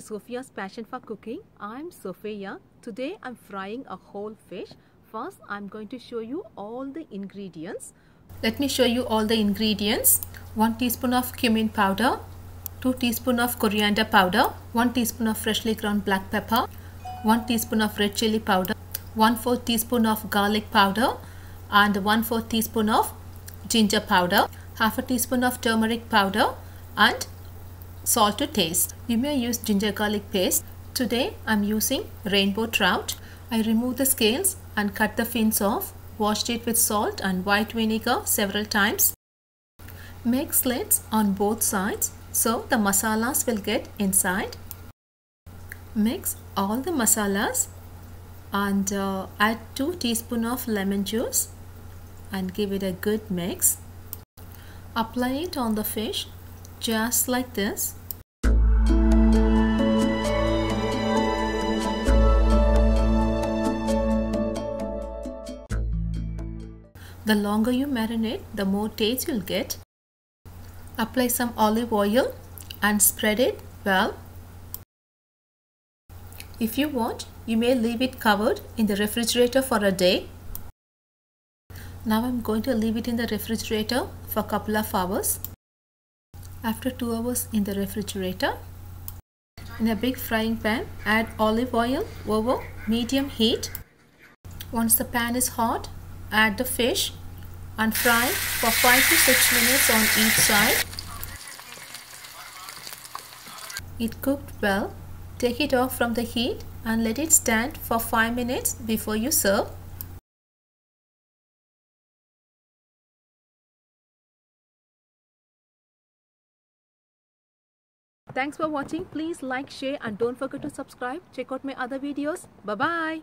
Sofia's Passion for Cooking. I'm Sofia. Today I'm frying a whole fish. First, I'm going to show you all the ingredients. Let me show you all the ingredients. 1 teaspoon of cumin powder, 2 teaspoon of coriander powder, 1 teaspoon of freshly ground black pepper, 1 teaspoon of red chili powder, 1 4 teaspoon of garlic powder and 1 4 teaspoon of ginger powder, half a teaspoon of turmeric powder and salt to taste. You may use ginger garlic paste. Today I'm using rainbow trout. I removed the scales and cut the fins off. Washed it with salt and white vinegar several times. Make slits on both sides so the masalas will get inside. Mix all the masalas and uh, add 2 teaspoon of lemon juice and give it a good mix. Apply it on the fish just like this. The longer you marinate, the more taste you'll get. Apply some olive oil and spread it well. If you want, you may leave it covered in the refrigerator for a day. Now I'm going to leave it in the refrigerator for a couple of hours. After 2 hours in the refrigerator, in a big frying pan, add olive oil over medium heat. Once the pan is hot, add the fish and fry for 5 to 6 minutes on each side. It cooked well. Take it off from the heat and let it stand for 5 minutes before you serve. Thanks for watching. Please like, share and don't forget to subscribe. Check out my other videos. Bye-bye.